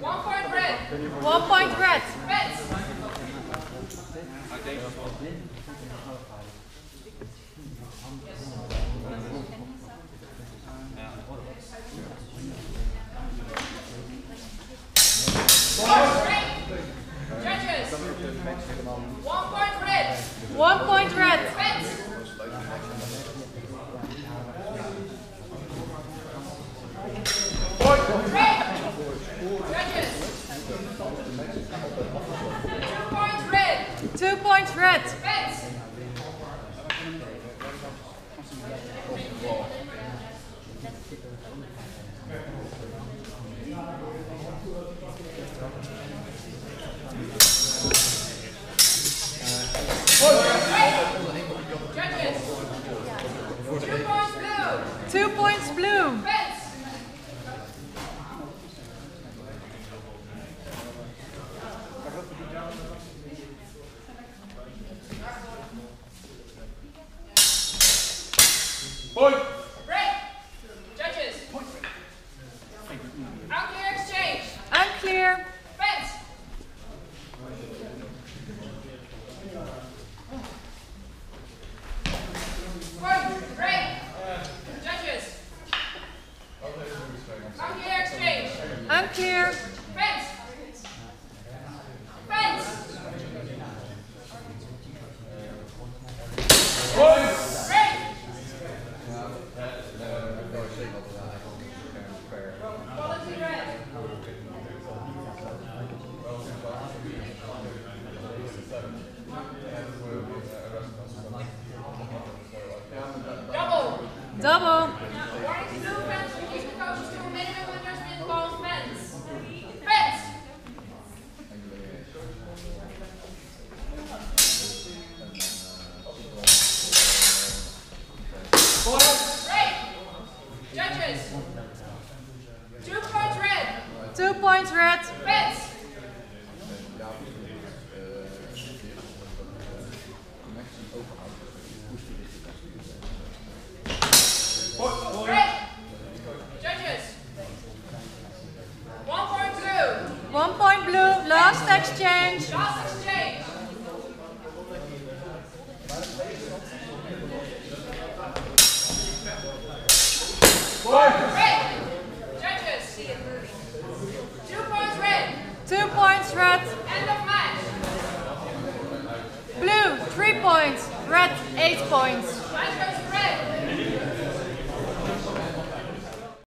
One point red. One point red. Judges, one point red. One point red. Red. Two points red. Red. Two points blue. Two points blue. Point! Break. Judges. Unclear exchange. Unclear. Fence. Point. Break. Judges. Unclear exchange. Unclear. Fence. Fence. Point! Break. Quality red. Double. Break. Judges. Two points red. Two points red. Break. Judges. One point blue. One point blue. Last exchange. Last exchange. Break. Judges. Two points red. Two points red. End of match. Blue. Three points. Red. Eight points. Goes